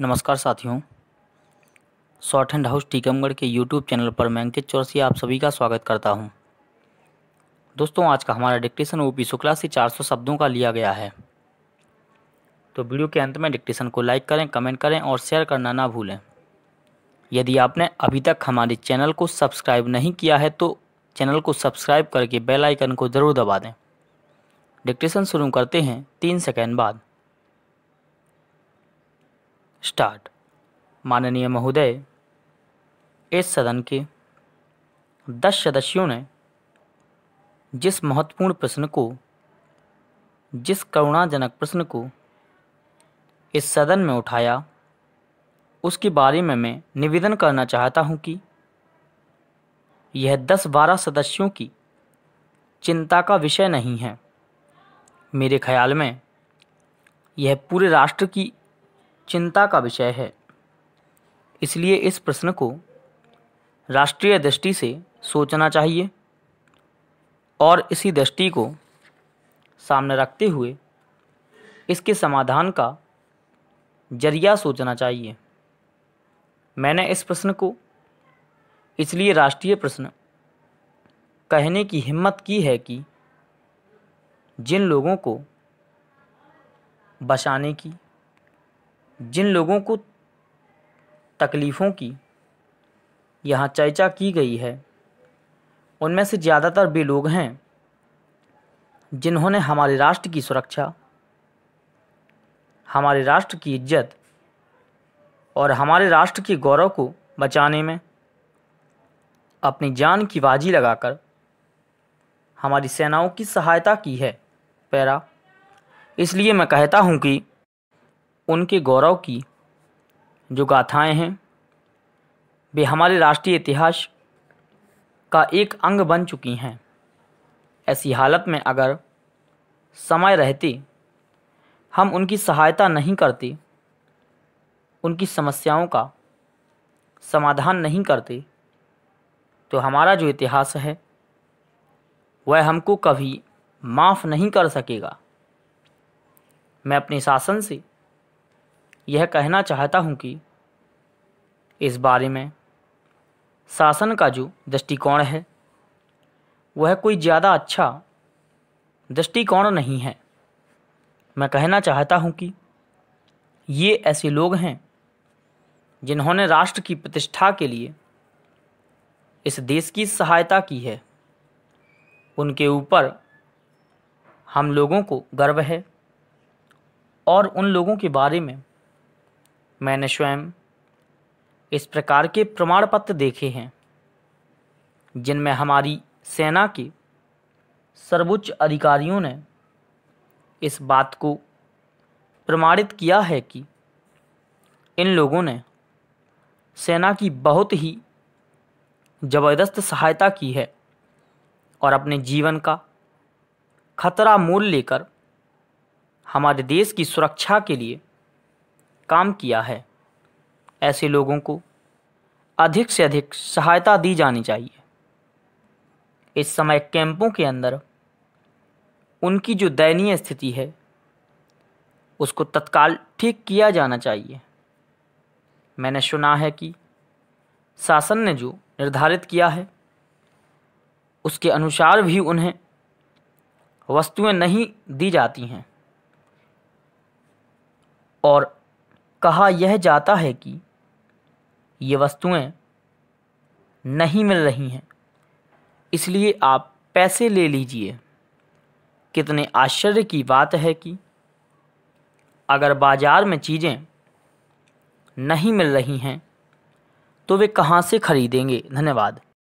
नमस्कार साथियों। Short hand house Tikamgarh के यूट्यूब चैनल पर मैं अंकित चौरसिया आप सभी का स्वागत करता हूँ। दोस्तों, आज का हमारा डिक्टेशन ओपी शुक्ला से 400 शब्दों का लिया गया है। तो वीडियो के अंत में डिक्टेशन को लाइक करें, कमेंट करें और शेयर करना ना भूलें। यदि आपने अभी तक हमारे चैनल को सब्सक्राइब नहीं किया है तो चैनल को सब्सक्राइब करके बेलाइकन को ज़रूर दबा दें। डिक्टेशन शुरू करते हैं तीन सेकेंड बाद। स्टार्ट। माननीय महोदय, इस सदन के दस सदस्यों ने जिस महत्वपूर्ण प्रश्न को, जिस करुणाजनक प्रश्न को इस सदन में उठाया, उसके बारे में मैं निवेदन करना चाहता हूँ कि यह दस बारह सदस्यों की चिंता का विषय नहीं है। मेरे ख्याल में यह पूरे राष्ट्र की चिंता का विषय है। इसलिए इस प्रश्न को राष्ट्रीय दृष्टि से सोचना चाहिए और इसी दृष्टि को सामने रखते हुए इसके समाधान का ज़रिया सोचना चाहिए। मैंने इस प्रश्न को इसलिए राष्ट्रीय प्रश्न कहने की हिम्मत की है कि जिन लोगों को बचाने की जिन लोगों को तकलीफ़ों की यहाँ चर्चा की गई है, उनमें से ज़्यादातर वे लोग हैं जिन्होंने हमारे राष्ट्र की सुरक्षा, हमारे राष्ट्र की इज़्ज़त और हमारे राष्ट्र के गौरव को बचाने में अपनी जान की बाजी लगाकर हमारी सेनाओं की सहायता की है, पैरा। इसलिए मैं कहता हूँ कि उनके गौरव की जो गाथाएँ हैं, वे हमारे राष्ट्रीय इतिहास का एक अंग बन चुकी हैं। ऐसी हालत में अगर समय रहते, हम उनकी सहायता नहीं करते, उनकी समस्याओं का समाधान नहीं करते तो हमारा जो इतिहास है, वह हमको कभी माफ़ नहीं कर सकेगा। मैं अपने शासन से यह कहना चाहता हूँ कि इस बारे में शासन का जो दृष्टिकोण है, वह कोई ज़्यादा अच्छा दृष्टिकोण नहीं है। मैं कहना चाहता हूँ कि ये ऐसे लोग हैं जिन्होंने राष्ट्र की प्रतिष्ठा के लिए इस देश की सहायता की है। उनके ऊपर हम लोगों को गर्व है और उन लोगों के बारे में मैंने स्वयं इस प्रकार के प्रमाण पत्र देखे हैं, जिनमें हमारी सेना के सर्वोच्च अधिकारियों ने इस बात को प्रमाणित किया है कि इन लोगों ने सेना की बहुत ही ज़बरदस्त सहायता की है और अपने जीवन का खतरा मोल लेकर हमारे देश की सुरक्षा के लिए काम किया है। ऐसे लोगों को अधिक से अधिक सहायता दी जानी चाहिए। इस समय कैंपों के अंदर उनकी जो दयनीय स्थिति है, उसको तत्काल ठीक किया जाना चाहिए। मैंने सुना है कि शासन ने जो निर्धारित किया है, उसके अनुसार भी उन्हें वस्तुएँ नहीं दी जाती हैं। और कहा यह जाता है कि ये वस्तुएँ नहीं मिल रही हैं, इसलिए आप पैसे ले लीजिए। कितने आश्चर्य की बात है कि अगर बाज़ार में चीज़ें नहीं मिल रही हैं तो वे कहाँ से खरीदेंगे? धन्यवाद।